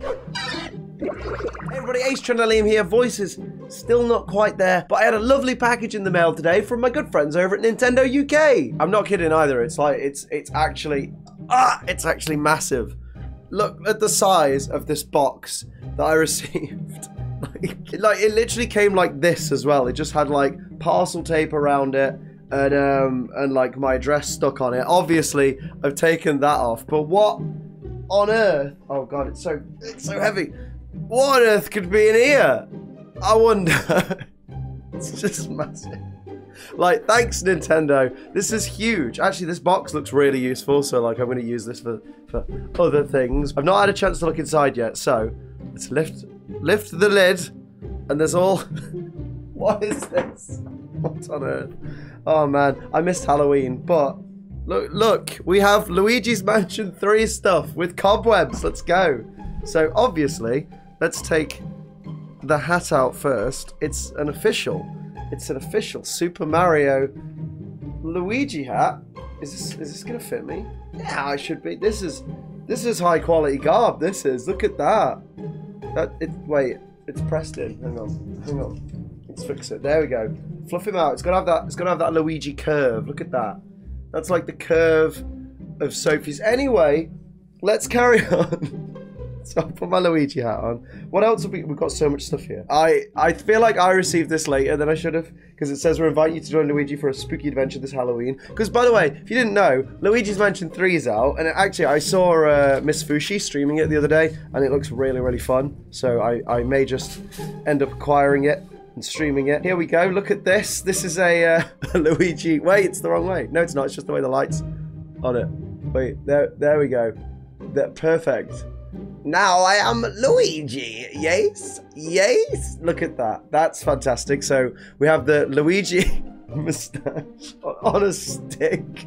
Hey everybody, Ace Liam here. Voices still not quite there, but I had a lovely package in the mail today from my good friends over at Nintendo UK. I'm not kidding either. It's like it's it's actually ah, it's actually massive. Look at the size of this box that I received. like, like it literally came like this as well. It just had like parcel tape around it and um and like my address stuck on it. Obviously, I've taken that off. But what on earth? Oh god, it's so it's so heavy. What on earth could be in here? I wonder. it's just massive. Like, thanks Nintendo. This is huge. Actually, this box looks really useful, so like I'm going to use this for for other things. I've not had a chance to look inside yet, so let's lift lift the lid, and there's all. what is this? What on earth? Oh man, I missed Halloween, but look, look, we have Luigi's Mansion 3 stuff with cobwebs. Let's go. So obviously, let's take the hat out first. It's an official. It's an official Super Mario Luigi hat. Is this is this gonna fit me? Yeah, I should be. This is this is high quality garb. This is. Look at that. That it. Wait, it's pressed in. Hang on. Hang on. Let's fix it. There we go. Fluff him out. It's gotta have that. It's gotta have that Luigi curve. Look at that. That's like the curve of Sophie's. Anyway, let's carry on. So I'll put my Luigi hat on. What else have we? We've got so much stuff here. I I feel like I received this later than I should have because it says we're inviting you to join Luigi for a spooky adventure this Halloween. Because by the way, if you didn't know, Luigi's Mansion 3 is out, and actually I saw uh, Miss Fushi streaming it the other day, and it looks really really fun. So I I may just end up acquiring it and streaming it. Here we go. Look at this. This is a, uh, a Luigi. Wait, it's the wrong way. No, it's not. It's just the way the lights on it. Wait, there there we go. That perfect. Now I am Luigi. Yes, yes. Look at that. That's fantastic. So we have the Luigi mustache on a stick.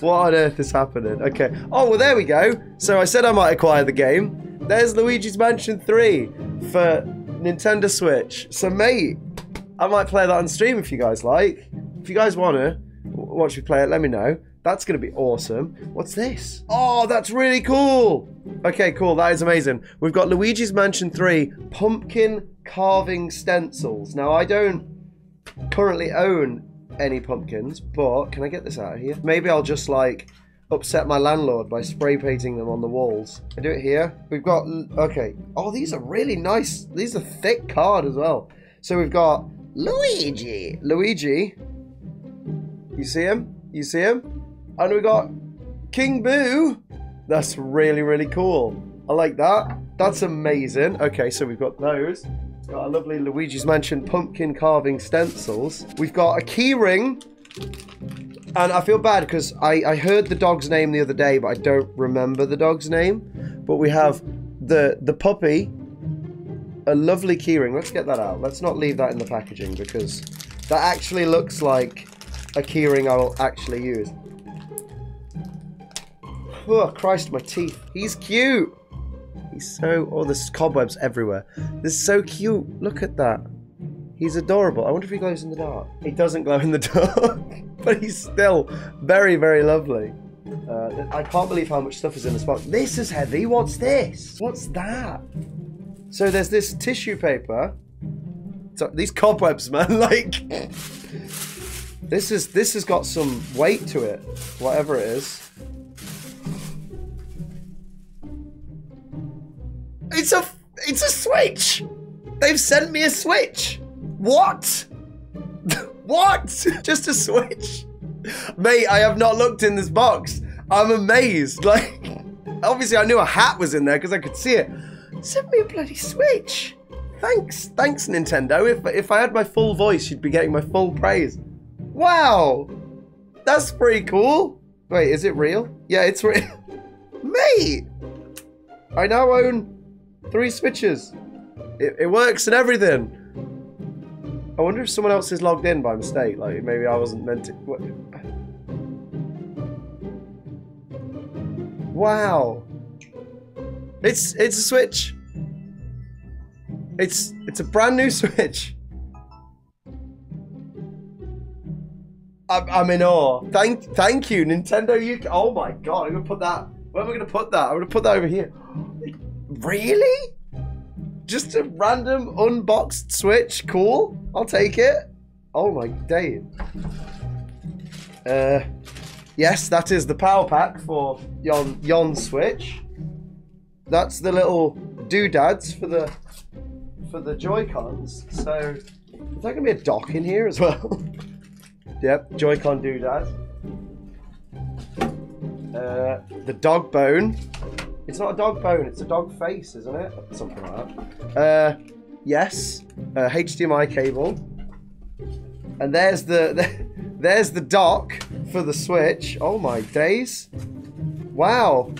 What on earth is happening? Okay. Oh, well, there we go. So I said I might acquire the game. There's Luigi's Mansion 3 for Nintendo Switch. So, mate, I might play that on stream if you guys like. If you guys want to watch me play it, let me know. That's to be awesome. What's this? Oh, that's really cool. Okay, cool. That is amazing. We've got Luigi's Mansion 3 pumpkin carving stencils. Now, I don't currently own any pumpkins, but can I get this out of here? Maybe I'll just like upset my landlord by spray painting them on the walls. I do it here. We've got, okay. Oh, these are really nice. These are thick card as well. So we've got Luigi. Luigi. You see him? You see him? And we got King Boo. That's really, really cool. I like that. That's amazing. Okay, so we've got those. Got a lovely Luigi's Mansion pumpkin carving stencils. We've got a key ring. And I feel bad because I, I heard the dog's name the other day, but I don't remember the dog's name. But we have the the puppy, a lovely keyring. Let's get that out. Let's not leave that in the packaging because that actually looks like a keyring I'll actually use. Oh, Christ, my teeth. He's cute. He's so... Oh, there's cobwebs everywhere. This is so cute. Look at that. He's adorable. I wonder if he glows in the dark. He doesn't glow in the dark. but he's still very, very lovely. Uh, I can't believe how much stuff is in this box. This is heavy. What's this? What's that? So there's this tissue paper. So these cobwebs, man. Like... This is this has got some weight to it, whatever it is. It's a it's a switch. They've sent me a switch. What? What? Just a switch? Mate, I have not looked in this box. I'm amazed. Like, obviously I knew a hat was in there because I could see it. Send me a bloody switch. Thanks, thanks Nintendo. If if I had my full voice, you'd be getting my full praise. Wow, that's pretty cool. Wait, is it real? Yeah, it's real. Mate, I now own Three switches. It, it works and everything. I wonder if someone else is logged in by mistake. Like maybe I wasn't meant to. What? Wow. It's it's a switch. It's it's a brand new switch. I'm, I'm in awe. Thank thank you, Nintendo UK. Oh my god, I'm gonna put that. Where am I gonna put that? I'm gonna put that over here. Really? Just a random unboxed Switch? Cool. I'll take it. Oh my day. Uh, yes, that is the power pack for Yon Yon Switch. That's the little doodads for the for the Joy Cons. So is there gonna be a dock in here as well? yep, Joy-Con doodad. Uh, the dog bone. It's not a dog bone, it's a dog face, isn't it? Something like that. Uh, yes, uh, HDMI cable. And there's the, the there's the dock for the Switch. Oh my days! Wow,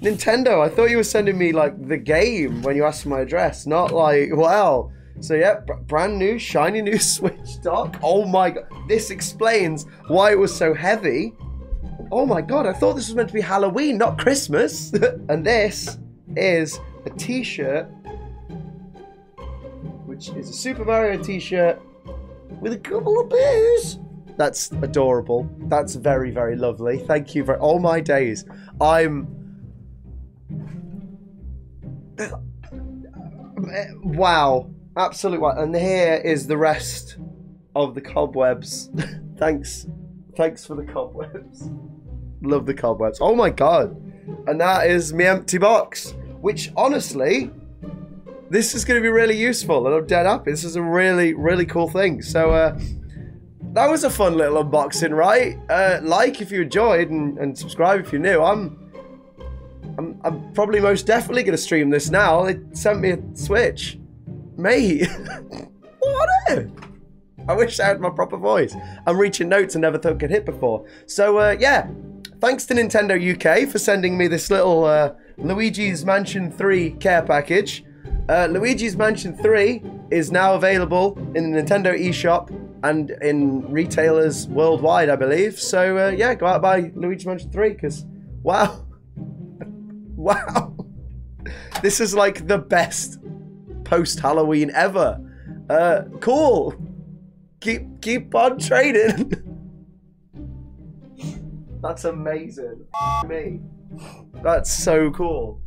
Nintendo. I thought you were sending me like the game when you asked for my address, not like wow. So yeah, brand new, shiny new Switch dock. Oh my god, this explains why it was so heavy. Oh my god, I thought this was meant to be Halloween, not Christmas. and this is a t-shirt, which is a Super Mario t-shirt with a couple of bears. That's adorable. That's very, very lovely. Thank you for all my days, I'm. Wow, absolute wow. And here is the rest of the cobwebs. thanks, thanks for the cobwebs. Love the cobwebs. Oh my god. And that is my empty box. Which honestly, this is going to be really useful. And I'm dead happy. This is a really, really cool thing. So, uh, that was a fun little unboxing, right? Uh, like if you enjoyed and, and subscribe if you're new. I'm, I'm, I'm probably most definitely going to stream this now. They sent me a Switch. Mate. what? I wish I had my proper voice. I'm reaching notes I never thought could hit before. So, uh, yeah, thanks to Nintendo UK for sending me this little uh, Luigi's Mansion 3 care package. Uh, Luigi's Mansion 3 is now available in the Nintendo eShop and in retailers worldwide, I believe. So, uh, yeah, go out and buy Luigi's Mansion 3 because, wow. wow. This is like the best post Halloween ever. Uh, cool. Keep keep on trading. That's amazing. Me. That's so cool.